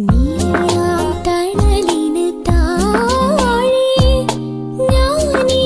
നീയാം തണലിന് താഴെ ഞാനീ